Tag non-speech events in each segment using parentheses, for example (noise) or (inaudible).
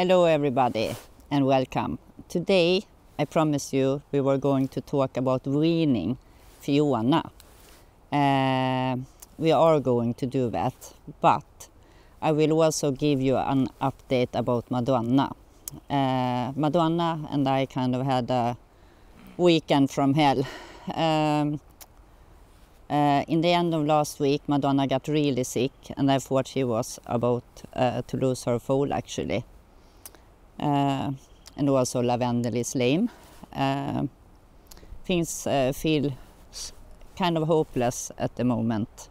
Hello, everybody, and welcome. Today, I promise you we were going to talk about weaning Fiona. Uh, we are going to do that, but I will also give you an update about Madonna. Uh, Madonna and I kind of had a weekend from hell. Um, uh, in the end of last week, Madonna got really sick, and I thought she was about uh, to lose her foal actually. Uh, and also Lavendel is lame. Uh, things uh, feel kind of hopeless at the moment.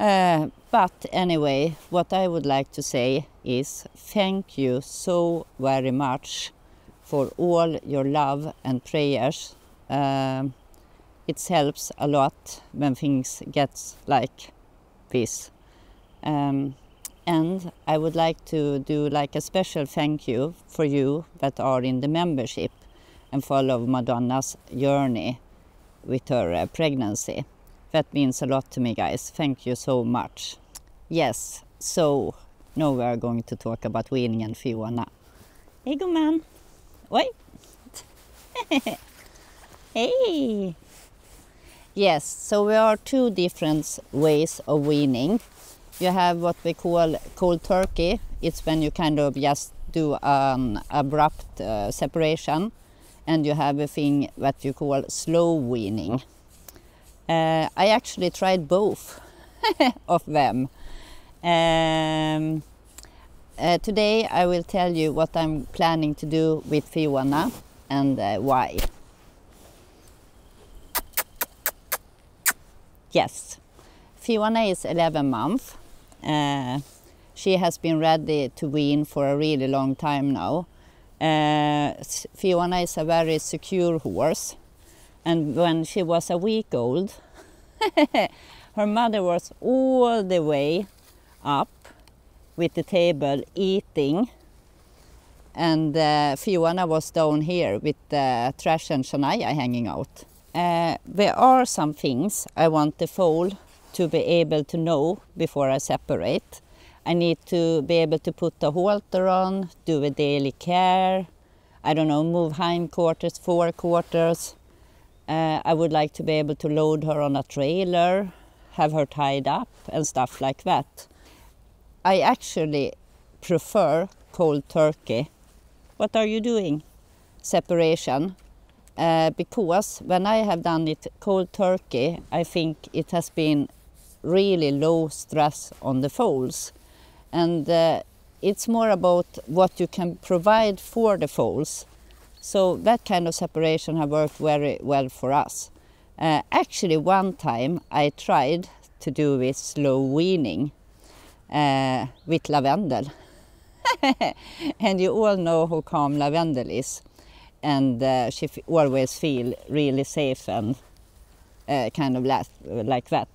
Uh, but anyway, what I would like to say is thank you so very much for all your love and prayers. Um, it helps a lot when things get like this. Um, and I would like to do like a special thank you for you that are in the membership and follow Madonna's journey with her uh, pregnancy. That means a lot to me, guys. Thank you so much. Yes, so now we are going to talk about weaning and Fiona. Hey, good man. Oj. (laughs) hey. Yes, so there are two different ways of weaning. You have what we call cold turkey. It's when you kind of just do an abrupt uh, separation. And you have a thing that you call slow weaning. Uh, I actually tried both (laughs) of them. Um, uh, today I will tell you what I'm planning to do with Fiona and uh, why. Yes, Fiona is 11 months. Uh, she has been ready to wean for a really long time now. Uh, Fiona is a very secure horse and when she was a week old (laughs) her mother was all the way up with the table eating and uh, Fiona was down here with uh, Trash and Shania hanging out. Uh, there are some things I want the foal to be able to know before I separate. I need to be able to put a halter on, do a daily care, I don't know, move hindquarters, forequarters. Uh, I would like to be able to load her on a trailer, have her tied up and stuff like that. I actually prefer cold turkey. What are you doing? Separation. Uh, because when I have done it cold turkey, I think it has been really low stress on the foals. And uh, it's more about what you can provide for the foals. So that kind of separation have worked very well for us. Uh, actually, one time I tried to do this slow weaning uh, with lavendel. (laughs) and you all know how calm lavendel is. And uh, she always feel really safe and uh, kind of like that.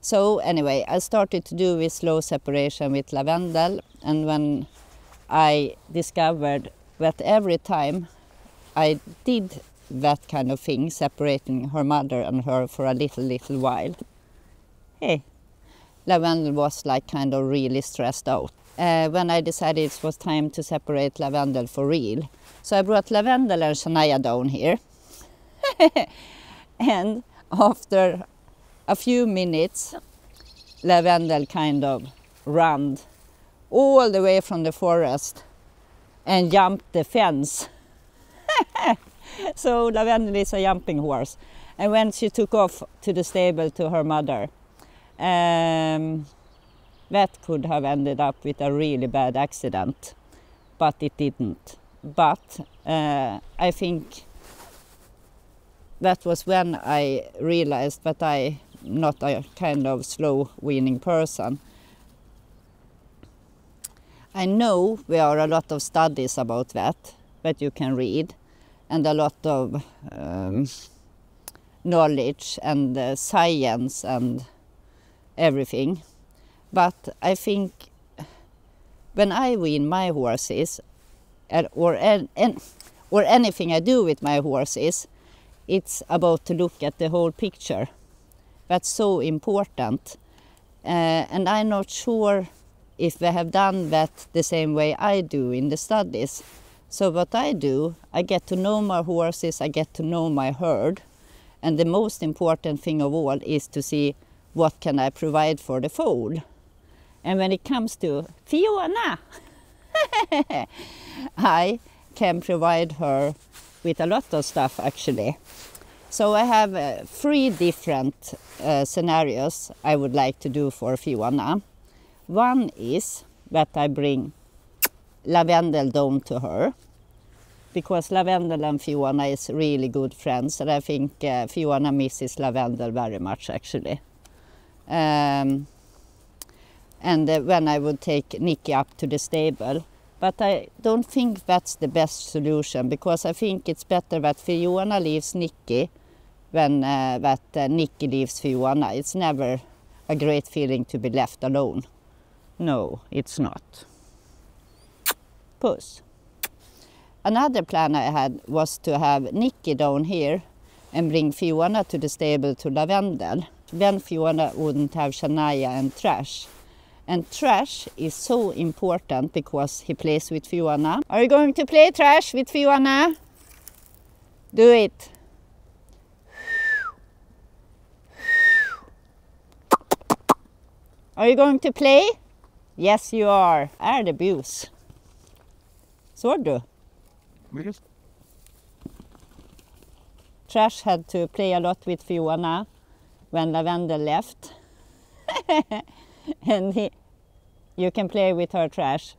So anyway, I started to do this slow separation with lavendel and when I discovered that every time I did that kind of thing, separating her mother and her for a little, little while, hey, Lavendel was like kind of really stressed out. Uh, when I decided it was time to separate Lavendel for real. So I brought Lavendel and Shania down here. (laughs) and after a few minutes, lavendel kind of ran all the way from the forest and jumped the fence. (laughs) so lavendel is a jumping horse. And when she took off to the stable to her mother, um, that could have ended up with a really bad accident, but it didn't. But uh, I think that was when I realized that I not a kind of slow weaning person. I know there are a lot of studies about that that you can read and a lot of um, knowledge and uh, science and everything. But I think when I wean my horses or, or anything I do with my horses, it's about to look at the whole picture that's so important. Uh, and I'm not sure if they have done that the same way I do in the studies. So what I do, I get to know my horses, I get to know my herd, and the most important thing of all is to see what can I provide for the foal. And when it comes to Fiona, (laughs) I can provide her with a lot of stuff actually. So I have uh, three different uh, scenarios I would like to do for Fiona. One is that I bring lavendel down to her because lavendel and Fiona is really good friends and I think uh, Fiona misses lavendel very much actually. Um, and uh, when I would take Nikki up to the stable but I don't think that's the best solution because I think it's better that Fiona leaves Nikki when uh, that uh, Nicky leaves Fiona. It's never a great feeling to be left alone. No, it's not. Puss. Another plan I had was to have Nicky down here and bring Fiona to the stable to Lavendel. Then Fiona wouldn't have Shania and Trash. And Trash is so important because he plays with Fiona. Are you going to play Trash with Fiona? Do it. Are you going to play? Yes, you are. Är det bus? Såg du? Yes. Trash had to play a lot with Fiona when Lavendel left. (laughs) and he, you can play with her trash.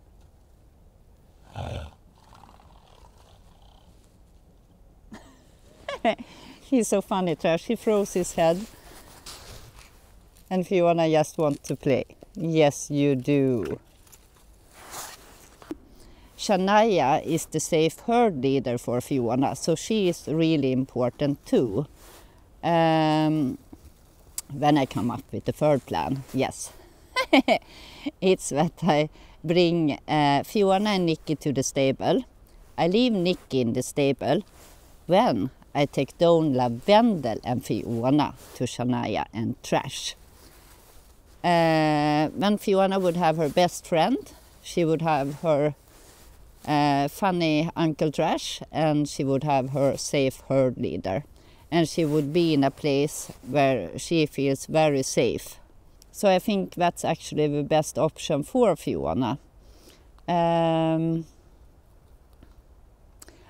(laughs) He's so funny, Trash. He throws his head and Fiona just want to play. Yes, you do. Shania is the safe herd leader for Fiona, so she is really important too. Um, when I come up with the third plan, yes. (laughs) it's that I bring uh, Fiona and Nikki to the stable. I leave Nikki in the stable. When I take down Lavendel and Fiona to Shania and Trash. Uh, when Fiona would have her best friend, she would have her uh, funny Uncle Trash and she would have her safe herd leader. And she would be in a place where she feels very safe. So I think that's actually the best option for Fiona. Um,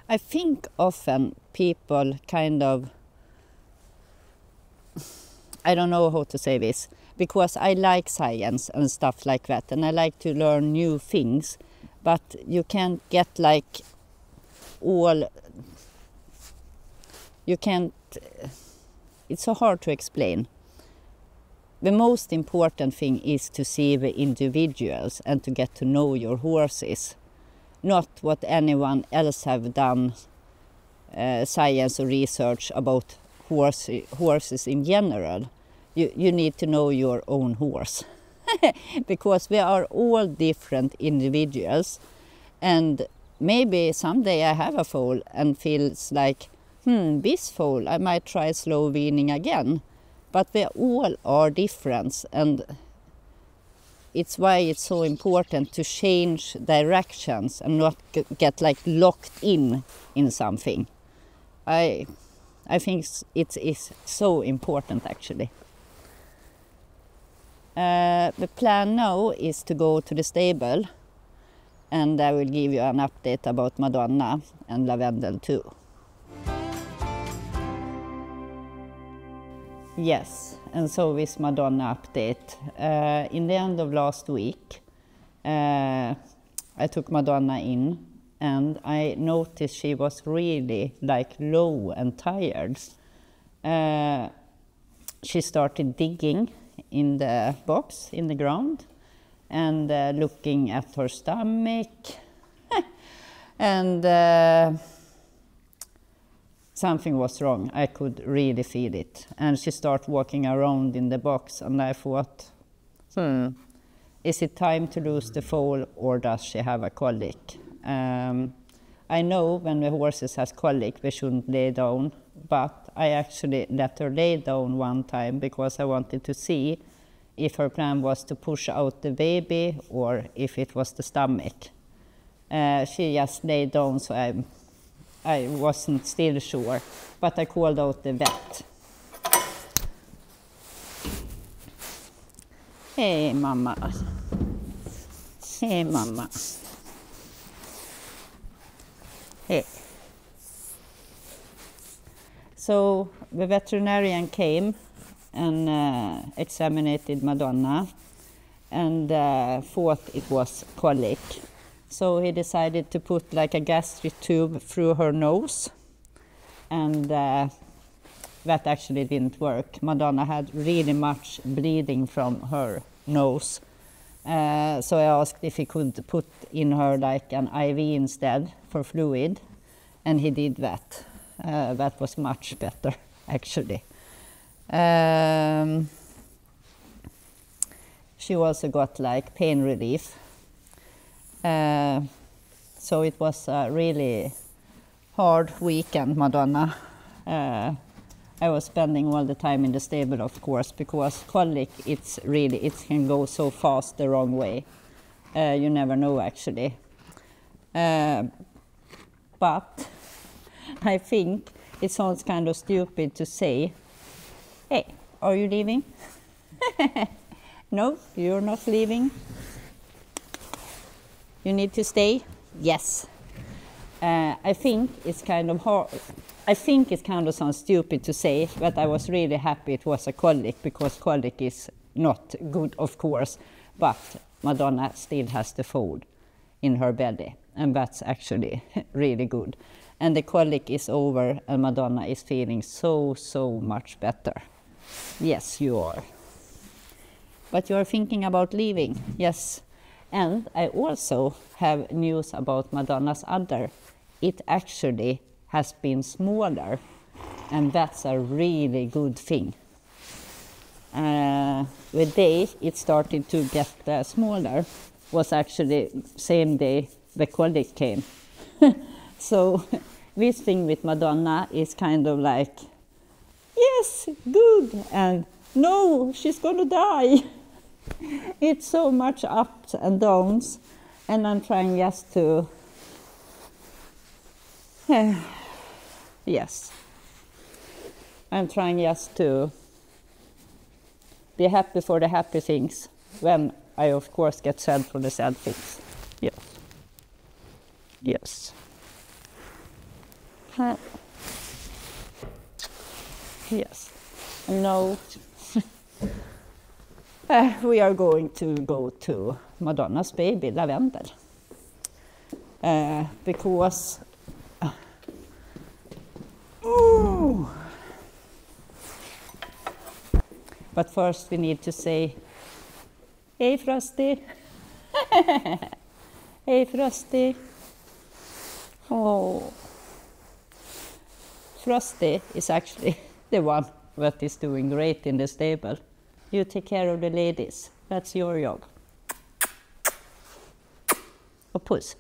I think often people kind of, I don't know how to say this, because I like science and stuff like that and I like to learn new things but you can't get like all you can't it's so hard to explain. The most important thing is to see the individuals and to get to know your horses not what anyone else have done uh, science or research about horse, horses in general you, you need to know your own horse. (laughs) Because we are all different individuals. And maybe someday I have a foal and feels like hmm this foal I might try slow weaning again. But we all are different. And it's why it's so important to change directions and not get like locked in in something. I I think it is so important actually uh, the plan now is to go to the stable and I will give you an update about Madonna and Lavendel too. Yes, and so this Madonna update. Uh, in the end of last week, uh, I took Madonna in and I noticed she was really like low and tired. Uh, she started digging in the box in the ground and uh, looking at her stomach (laughs) and uh, something was wrong. I could really feel it. And she started walking around in the box and I thought, hmm, is it time to lose the foal or does she have a colic? Um, I know when the horses has colic, they shouldn't lay down, but I actually let her lay down one time because I wanted to see if her plan was to push out the baby or if it was the stomach. Uh, she just laid down, so I, I wasn't still sure, but I called out the vet. Hey, mama. Hey, mama. Hey. So the veterinarian came and uh, examined Madonna and uh, thought it was colic. So he decided to put like a gastric tube through her nose and uh, that actually didn't work. Madonna had really much bleeding from her nose. Uh, so I asked if he could put in her like an IV instead for fluid, and he did that. Uh, that was much better, (laughs) actually. Um, she also got like pain relief. Uh, so it was a really hard weekend, Madonna. Uh, I was spending all the time in the stable, of course, because colic, it's really, it can go so fast the wrong way. Uh, you never know, actually. Uh, but I think it sounds kind of stupid to say, hey, are you leaving? (laughs) no, you're not leaving. You need to stay? Yes. Uh, I think it's kind of hard. I think it kind of sounds stupid to say, but I was really happy it was a colic because colic is not good, of course, but Madonna still has the fold in her belly, and that's actually (laughs) really good. And the colic is over, and Madonna is feeling so, so much better. Yes, you are. But you are thinking about leaving, yes. And I also have news about Madonna's udder. It actually has been smaller, and that's a really good thing. Uh, the day it started to get uh, smaller was actually same day the colic came. (laughs) so (laughs) this thing with Madonna is kind of like, yes, good, and no, she's gonna die. (laughs) it's so much ups and downs, and I'm trying just to, (sighs) yes, I'm trying just to be happy for the happy things when I, of course, get sad for the sad things. Yes. Yes. Yes. No. uh, (laughs) we are going to go to Madonna's baby, Lavendel. Uh, because. But first, we need to say, Hey, Frosty. (laughs) hey, Frosty. Oh. Frosty is actually (laughs) the one that is doing great in the stable. You take care of the ladies. That's your job. Oh, puss.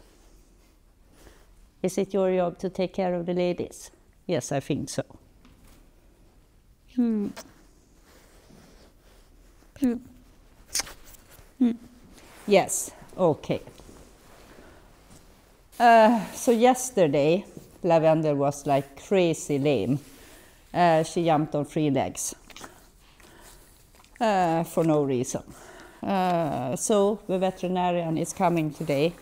Is it your job to take care of the ladies? Yes, I think so. Hmm. Hmm. Hmm. Yes, okay. Uh, so yesterday, Lavendel was like crazy lame. Uh, she jumped on three legs uh, for no reason. Uh, so the veterinarian is coming today.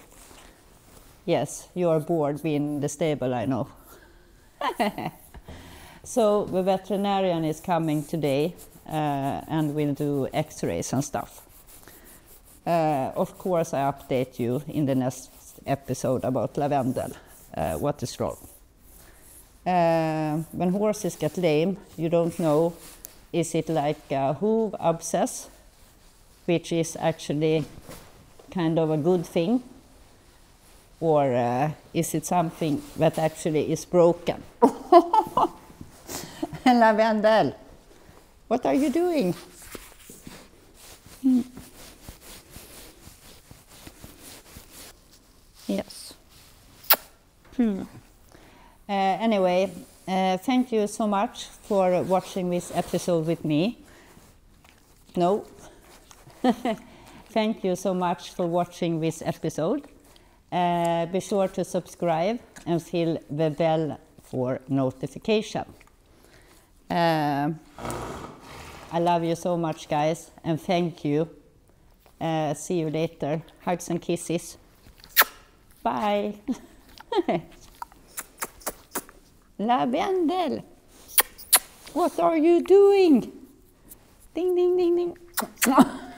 Yes, you are bored being in the stable, I know. (laughs) so the veterinarian is coming today and will do x-rays and stuff. Of course, I update you in the next episode about lavendel, uh, what is wrong. Uh, when horses get lame, you don't know, is it like a hoof abscess, which is actually kind of a good thing, or uh, is it something that actually is broken? (laughs) Lavendel, what are you doing? Hmm. Yes. Hmm. Uh, anyway, uh, thank you so much for watching this episode with me. No, (laughs) Thank you so much for watching this episode. Uh, be sure to subscribe and fill the bell for notification. Uh, I love you so much, guys, and thank you. Uh, see you later. Hugs and kisses. Bye. (laughs) (laughs) Lavendel, what are you doing? Ding, ding, ding, ding. (laughs)